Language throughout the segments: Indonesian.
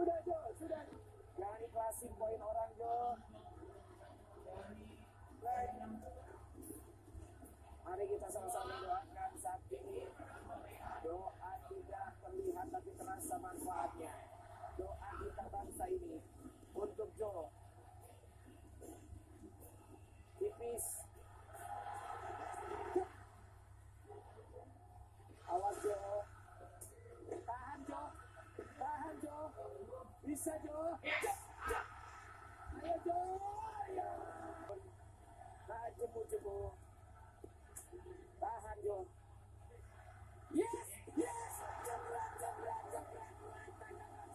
Sudah Jo, sudah. Jangan ikhlasin poin orang Jo. Baik. Mari kita sama-sama doakan saat ini. Doa tidak terlihat tapi terasa manfaatnya. Doa kita bangsa ini untuk Jo. Tipis Bisa Jo. Yes. Ayo Jo. Ayo. Tahan jemu jemu. Tahan Jo. Yes. Yes. Jebret jebret jebret.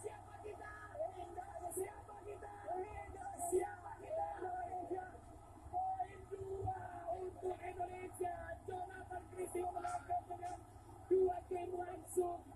Siapa kita? Indonesia. Siapa kita? Indonesia. Siapa kita? Indonesia. Poin dua untuk Indonesia. Jonathan Christie melakukan dengan dua game langsung.